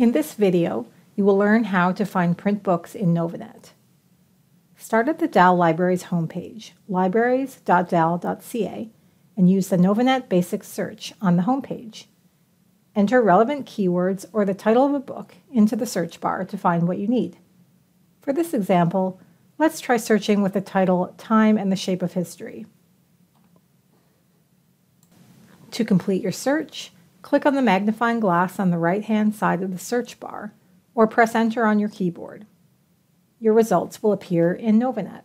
In this video, you will learn how to find print books in Novanet. Start at the Dal Libraries homepage, libraries.dal.ca, and use the Novanet Basic Search on the homepage. Enter relevant keywords or the title of a book into the search bar to find what you need. For this example, let's try searching with the title Time and the Shape of History. To complete your search, click on the magnifying glass on the right-hand side of the search bar, or press Enter on your keyboard. Your results will appear in Novanet.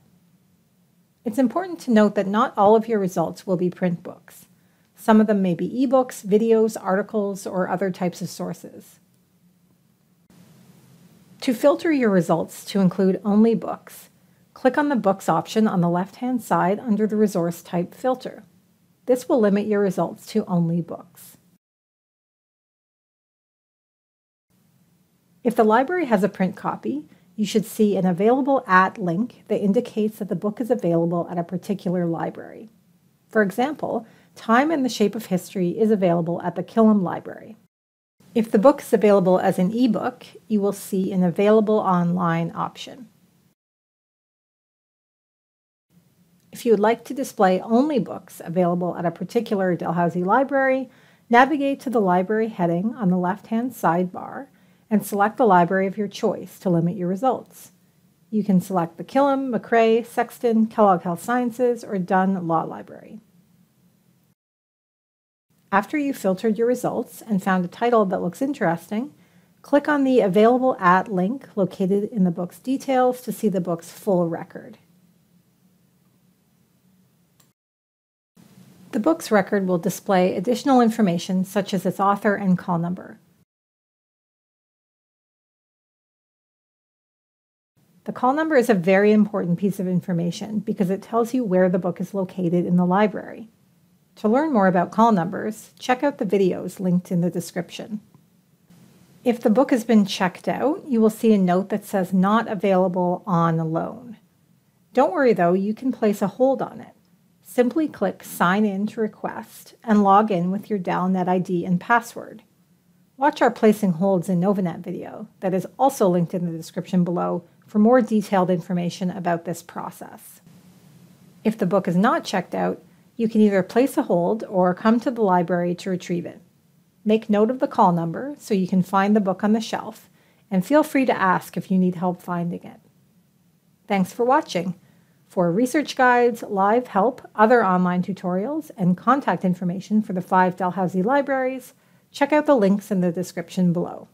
It's important to note that not all of your results will be print books. Some of them may be ebooks, videos, articles, or other types of sources. To filter your results to include only books, click on the Books option on the left-hand side under the Resource Type filter. This will limit your results to only books. If the library has a print copy, you should see an Available At link that indicates that the book is available at a particular library. For example, Time and the Shape of History is available at the Killam Library. If the book is available as an ebook, you will see an Available Online option. If you would like to display only books available at a particular Dalhousie library, navigate to the library heading on the left-hand sidebar and select the library of your choice to limit your results. You can select the Killam, Macrae, Sexton, Kellogg Health Sciences, or Dunn Law Library. After you've filtered your results and found a title that looks interesting, click on the Available At link located in the book's details to see the book's full record. The book's record will display additional information such as its author and call number. The call number is a very important piece of information because it tells you where the book is located in the library. To learn more about call numbers, check out the videos linked in the description. If the book has been checked out, you will see a note that says not available on loan. Don't worry though, you can place a hold on it. Simply click sign in to request and log in with your Dalnet ID and password. Watch our placing holds in Novanet video that is also linked in the description below for more detailed information about this process. If the book is not checked out, you can either place a hold or come to the library to retrieve it. Make note of the call number so you can find the book on the shelf, and feel free to ask if you need help finding it. Thanks for watching. For research guides, live help, other online tutorials, and contact information for the five Dalhousie libraries, check out the links in the description below.